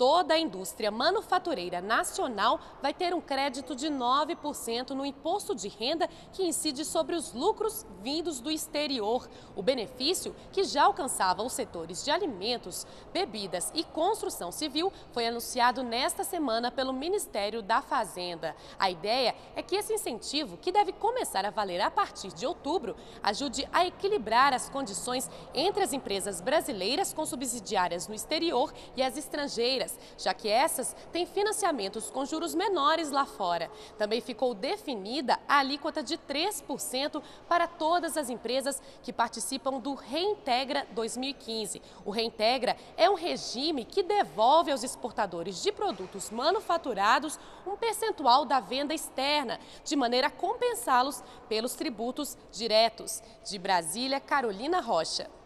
Toda a indústria manufatureira nacional vai ter um crédito de 9% no imposto de renda que incide sobre os lucros vindos do exterior. O benefício, que já alcançava os setores de alimentos, bebidas e construção civil, foi anunciado nesta semana pelo Ministério da Fazenda. A ideia é que esse incentivo, que deve começar a valer a partir de outubro, ajude a equilibrar as condições entre as empresas brasileiras com subsidiárias no exterior e as estrangeiras já que essas têm financiamentos com juros menores lá fora. Também ficou definida a alíquota de 3% para todas as empresas que participam do Reintegra 2015. O Reintegra é um regime que devolve aos exportadores de produtos manufaturados um percentual da venda externa, de maneira a compensá-los pelos tributos diretos. De Brasília, Carolina Rocha.